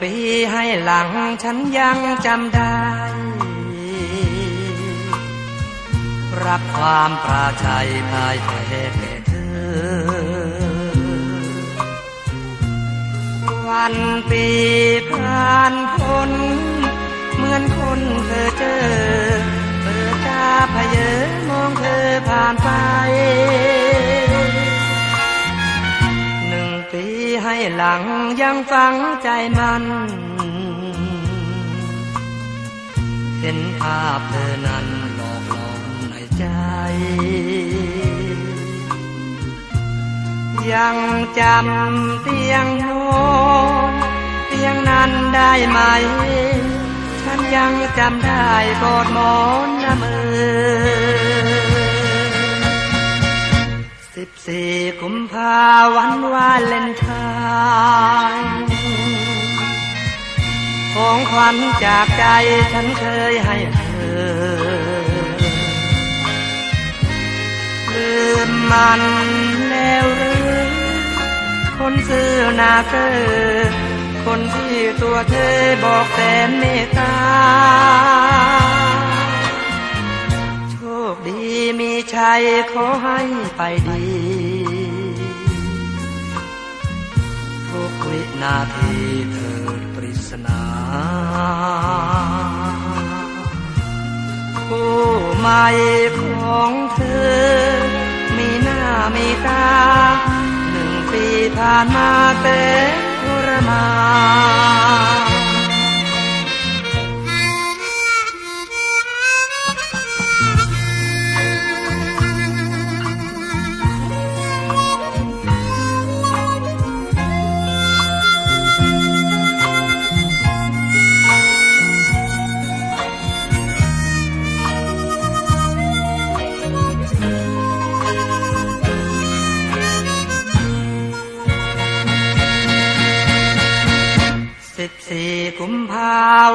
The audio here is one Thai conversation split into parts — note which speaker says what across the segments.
Speaker 1: ปีให้หลังฉันยังจำได้ รับความปราชัยภายแพ้แก่เธอ วันปีผ่านพ้นเหมือนคนเธอเจอเปิดตาพเยอมองเธอผ่านไป ให้หลังยังฟังใจมัน เห็นภาพเธอนั้นหลอกหลอนในใจ ยังจำเตียงนอนเตียงนั้นได้ไหม ฉันยังจำได้กอดหมอนน้ำมือ สิบสี่กุมภาวันวาเลนไทน์ของขวัญจากใจฉันเคยให้เธอ ลืมมันแล้วหรือ คนซื้อหนาเกอคนที่ตัวเธอบอกแสนเมตตา มีชัยขอให้ไปดี ทุกวินาทีเถิดปริศนาผู้ใหม่ของเธอ มีหน้ามีตาหนึ่งปีผ่านมาแต่ทรมาน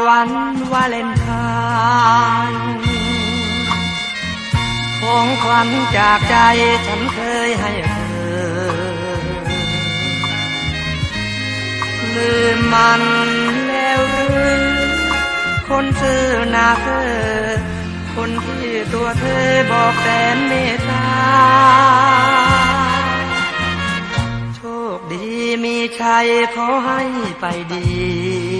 Speaker 1: วันวาเลนไทน์ของขวัญจากใจฉันเคยให้เธอ ลืมมันแล้วหรือคนซื่อหนาเธอ คนที่ตัวเธอบอกแสนเมตตา โชคดีมีชัยขอให้ไปดี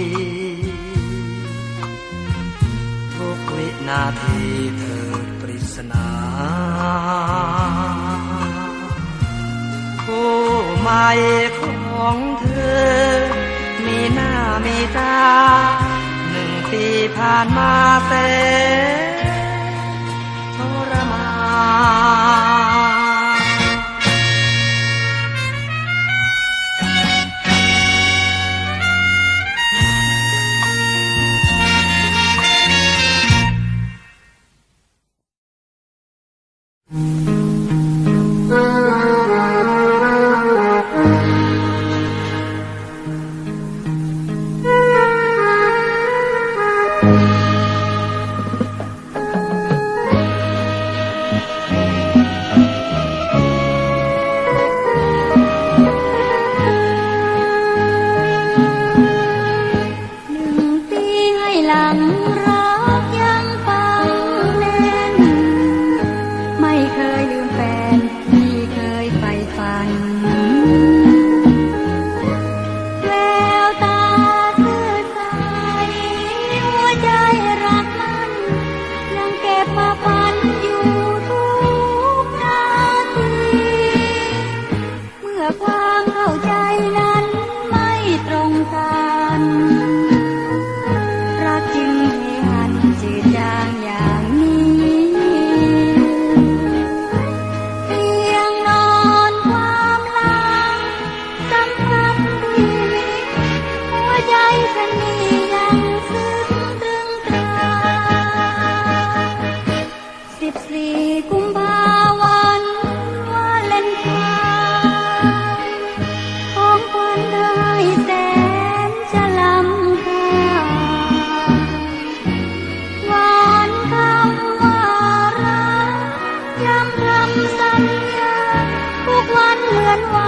Speaker 1: ทีเธอปริศนาคู่ใหม่ของเธอ มีหน้ามีตาหนึ่งปีผ่านมาแส time. one.